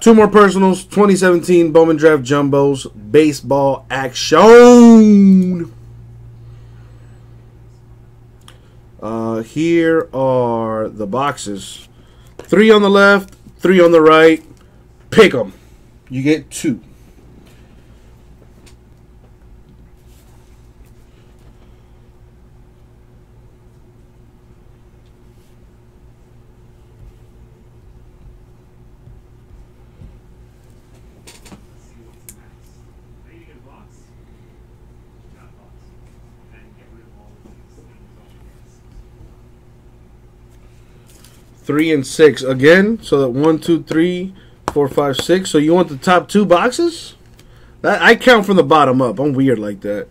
Two more personals. 2017 Bowman Draft Jumbos. Baseball action. Uh, here are the boxes. Three on the left, three on the right. Pick them. You get two. Three and six again. So that one, two, three, four, five, six. So you want the top two boxes? I count from the bottom up. I'm weird like that.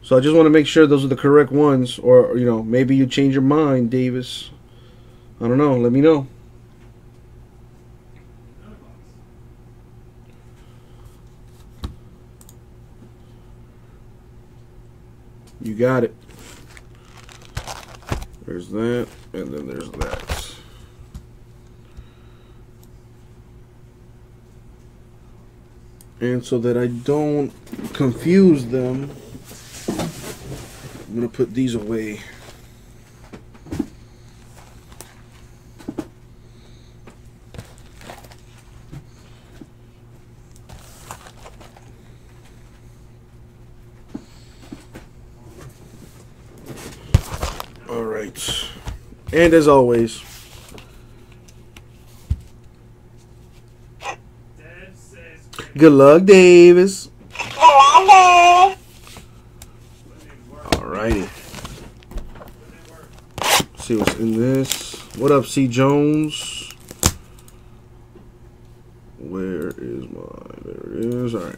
So I just want to make sure those are the correct ones, or you know, maybe you change your mind, Davis. I don't know. Let me know. You got it. There's that, and then there's that. And so that I don't confuse them, I'm going to put these away. All right. And as always, good luck, Davis. Alrighty. See what's in this. What up, C. Jones? Where is my? There it is. All right.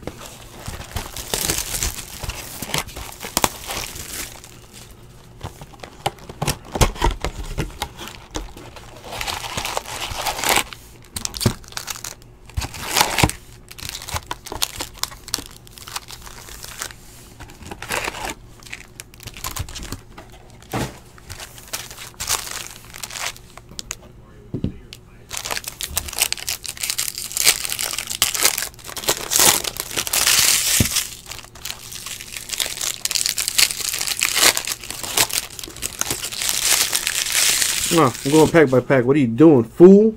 Ah, I'm going pack by pack. What are you doing, fool?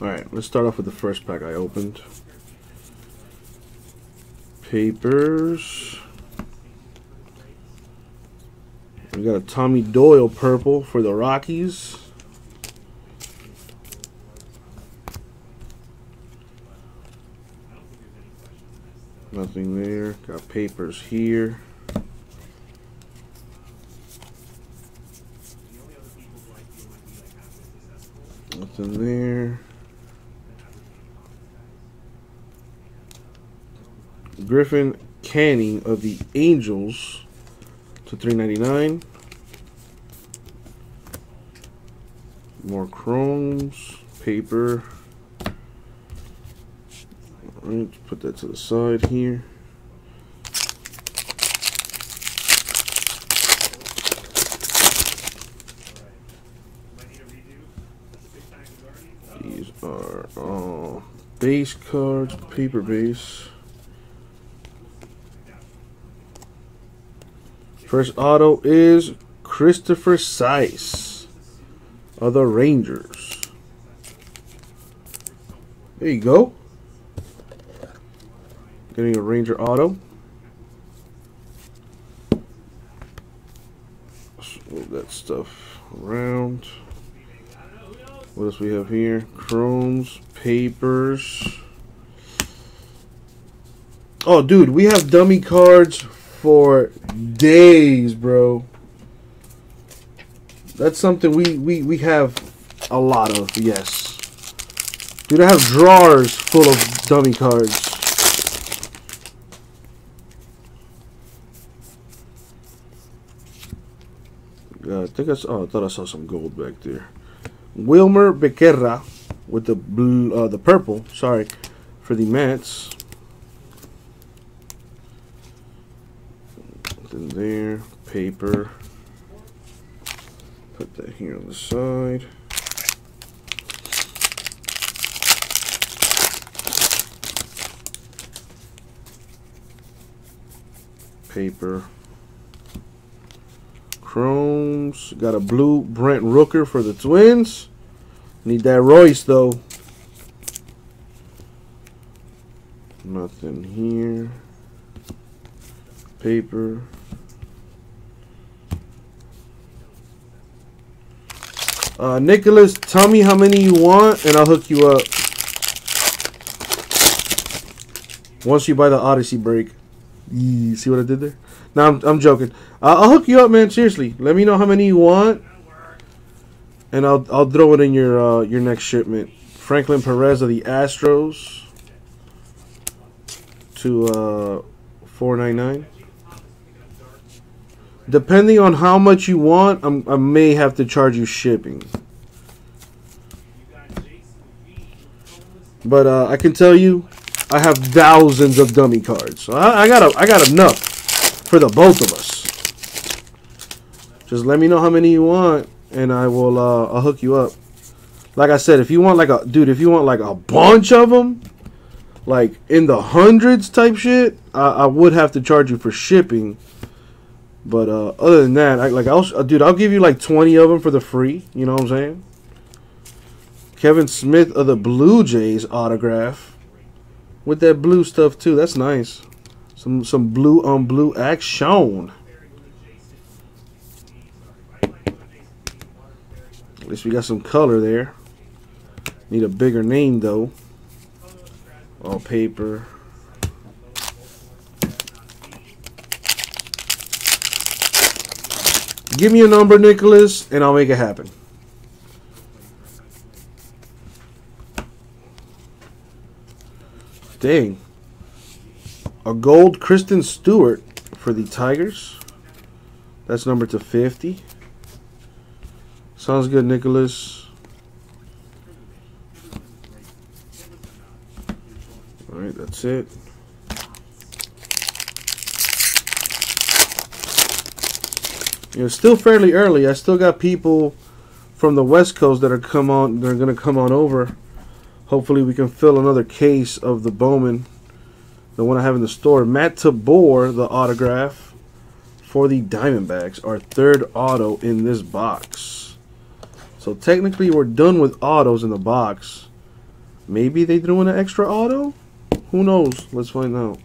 Alright, let's start off with the first pack I opened. Papers. We got a Tommy Doyle purple for the Rockies. Nothing there. Got papers here. There. Griffin Canning of the Angels to 399. More chromes, paper. Alright, put that to the side here. These are all uh, base cards, paper base. First auto is Christopher Seise of the Rangers. There you go. Getting a Ranger auto. Move that stuff around. What else we have here? Chromes, papers. Oh, dude, we have dummy cards for days, bro. That's something we, we, we have a lot of, yes. Dude, I have drawers full of dummy cards. Uh, I think I saw, oh, I thought I saw some gold back there. Wilmer Becerra with the blue, uh, the purple, sorry, for the Mets. In there, paper. Put that here on the side. Paper. Chromes. Got a blue Brent Rooker for the Twins. Need that Royce, though. Nothing here. Paper. Uh, Nicholas, tell me how many you want, and I'll hook you up. Once you buy the Odyssey break. See what I did there? No, I'm, I'm joking. Uh, I'll hook you up, man. Seriously, let me know how many you want, and I'll I'll throw it in your uh, your next shipment. Franklin Perez of the Astros to uh, four nine nine. Depending on how much you want, I'm, I may have to charge you shipping. But uh, I can tell you, I have thousands of dummy cards. So I, I got a, I got enough for the both of us. Just let me know how many you want, and I will. Uh, I'll hook you up. Like I said, if you want like a dude, if you want like a bunch of them, like in the hundreds type shit, I, I would have to charge you for shipping. But uh, other than that, I, like I'll, uh, dude, I'll give you like twenty of them for the free. You know what I'm saying? Kevin Smith of the Blue Jays autograph with that blue stuff too. That's nice. Some some blue on blue action. Least we got some color there. Need a bigger name though. All paper. Give me a number, Nicholas, and I'll make it happen. Dang. A gold Christin Stewart for the Tigers. That's number to 50. Sounds good, Nicholas. All right, that's it. you know, it's still fairly early. I still got people from the West Coast that are come on. They're gonna come on over. Hopefully, we can fill another case of the Bowman, the one I have in the store. Matt Tabor, the autograph for the Diamondbacks, our third auto in this box. So technically, we're done with autos in the box. Maybe they threw in an extra auto. Who knows? Let's find out.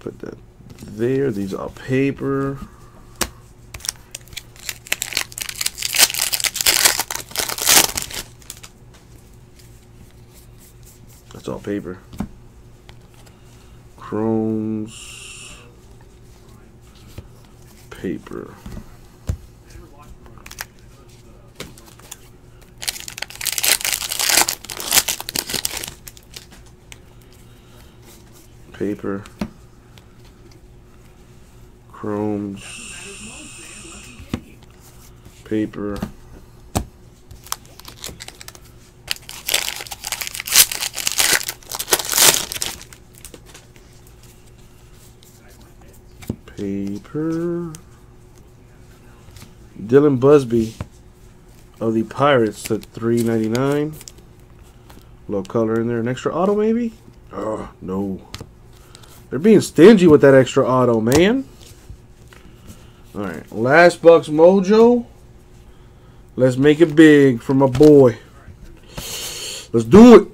Put that there. These are paper. That's all paper. Chromes. Paper. Paper. Chromes. Paper. Paper. Dylan Busby of the Pirates at three ninety nine. Little color in there. An extra auto maybe? Oh, no. They're being stingy with that extra auto, man. Alright. Last Bucks Mojo. Let's make it big for my boy. Let's do it.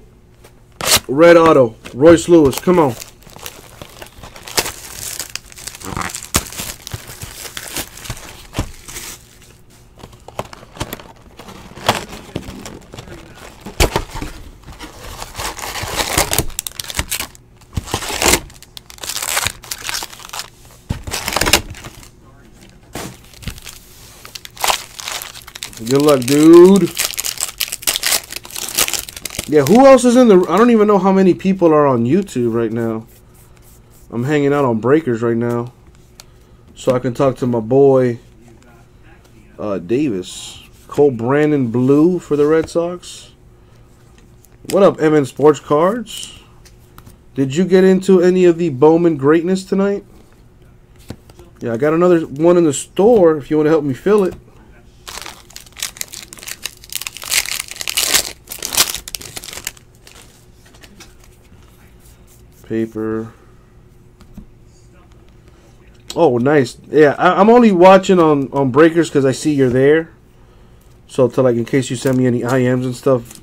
Red auto. Royce Lewis. Come on. Good luck, dude. Yeah, who else is in the... I don't even know how many people are on YouTube right now. I'm hanging out on Breakers right now. So I can talk to my boy, uh, Davis. Cole Brannen Blue for the Red Sox. What up, MN Sports Cards? Did you get into any of the Bowman greatness tonight? Yeah, I got another one in the store if you want to help me fill it. Paper. Oh, nice. Yeah, I, am only watching on on Breakers because I see you're there. So to like in case you send me any IMs and stuff.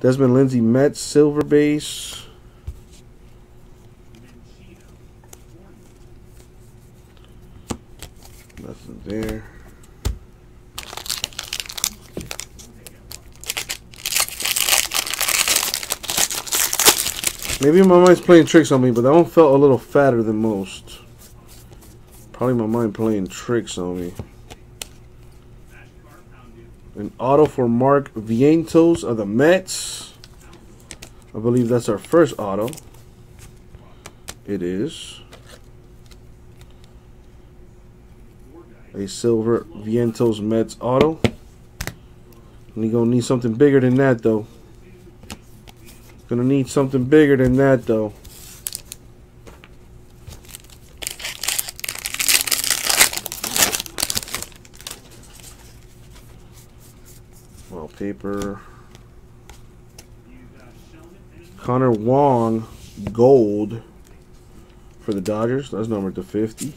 Desmond Lindsay Mets silver base. Nothing there. Maybe my mind's playing tricks on me, but that one felt a little fatter than most. Probably my mind playing tricks on me. An auto for Mark Vientos of the Mets. I believe that's our first auto. It is. A silver Vientos Mets auto. You're going to need something bigger than that, though. Gonna need something bigger than that though. Wallpaper. Connor Wong gold for the Dodgers. That's numbered to 50.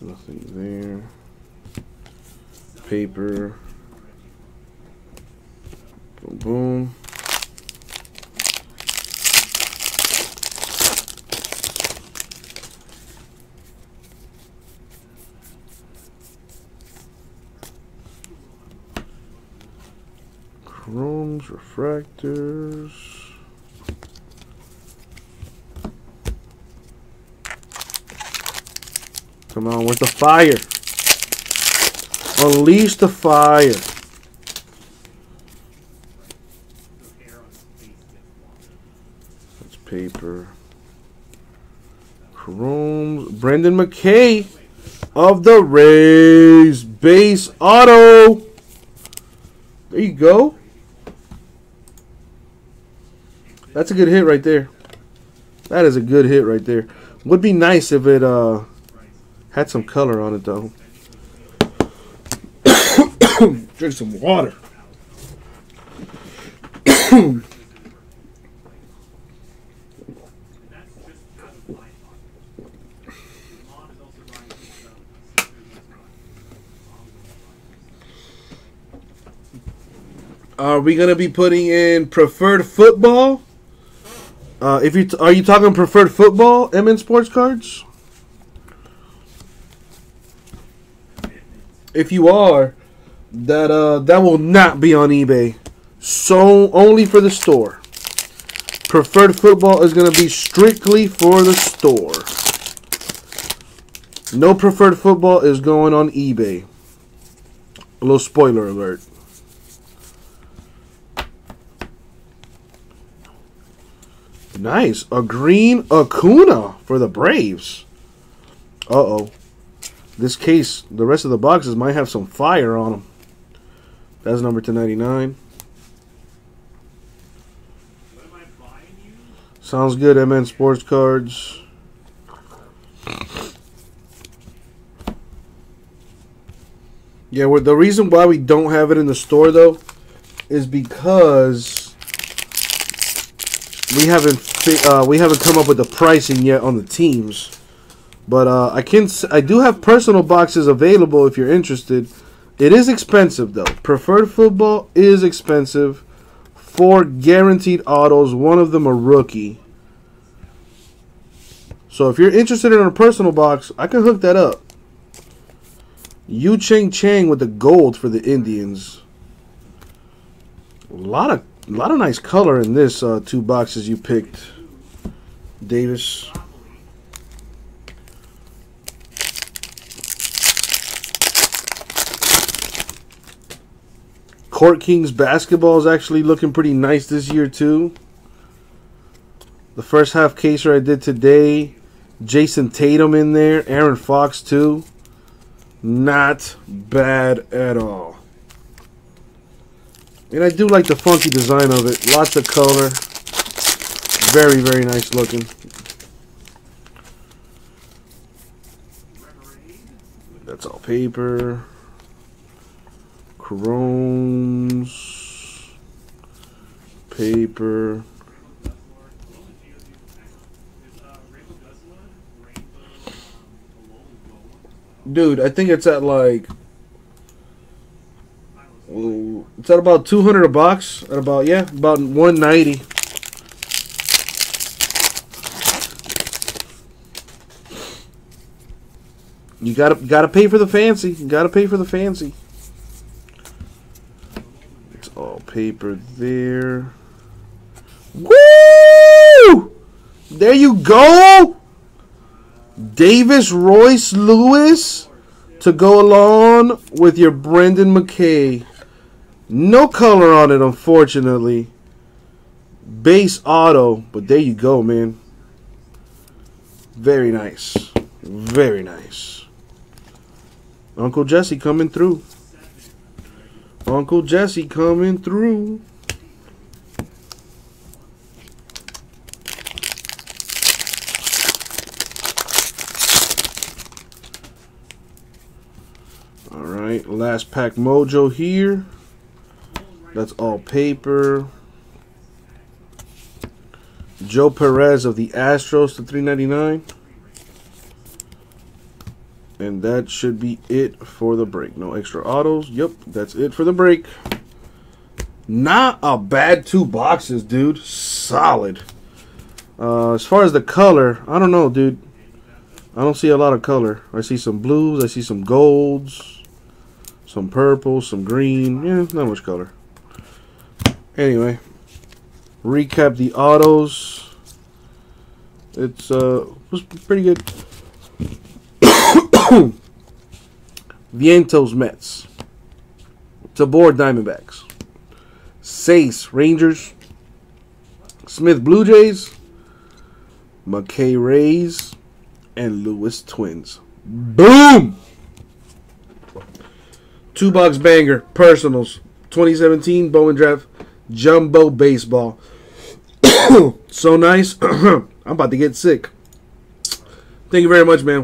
Nothing there. Paper. Boom. Chromes, refractors. Come on with the fire. Unleash the fire. Paper. Chromes. Brendan McKay of the Rays. Base auto. There you go. That's a good hit right there. That is a good hit right there. Would be nice if it uh, had some color on it though. Drink some water. we gonna be putting in preferred football? Uh, if you are you talking preferred football, MN Sports Cards? If you are, that uh, that will not be on eBay. So only for the store. Preferred football is gonna be strictly for the store. No preferred football is going on eBay. A little spoiler alert. Nice. A green Acuna for the Braves. Uh-oh. This case, the rest of the boxes might have some fire on them. That's number 299. Sounds good, MN Sports Cards. Yeah, the reason why we don't have it in the store, though, is because we haven't uh, we haven't come up with the pricing yet on the teams, but uh, I can I do have personal boxes available if you're interested. It is expensive though. Preferred football is expensive. Four guaranteed autos. One of them a rookie. So if you're interested in a personal box, I can hook that up. Yu Cheng Chang with the gold for the Indians. A lot of a lot of nice color in this uh, two boxes you picked, Davis. Court Kings basketball is actually looking pretty nice this year too. The first half caser I did today, Jayson Tatum in there, Aaron Fox too. Not bad at all. And I do like the funky design of it. Lots of color. Very, very nice looking. That's all paper. Chromes. Paper. Dude, I think it's at like it's at about 200 a box. At about, yeah, about 190. You gotta gotta pay for the fancy. You gotta pay for the fancy. It's all paper there. Woo! There you go. Davis Royce Lewis to go along with your Brendan McKay. No color on it, unfortunately. Base auto, but there you go, man. Very nice. Very nice. Uncle Jesse coming through. Uncle Jesse coming through. All right, last pack mojo here. That's all paper. Joe Perez of the Astros to 399. And that should be it for the break. No extra autos. Yep, that's it for the break. Not a bad two boxes, dude. Solid. Uh, as far as the color, I don't know, dude. I don't see a lot of color. I see some blues. I see some golds. Some purple. Some green. Yeah, not much color. Anyway. Recap the autos. It's uh was pretty good. Vientos Mets. Tabor Diamondbacks. Seise Rangers. Smith Blue Jays. McKay Rays. And Lewis Twins. Boom! Two box banger. Personals. 2017 Bowman Draft. Jumbo Baseball. so nice. I'm about to get sick. Thank you very much, man.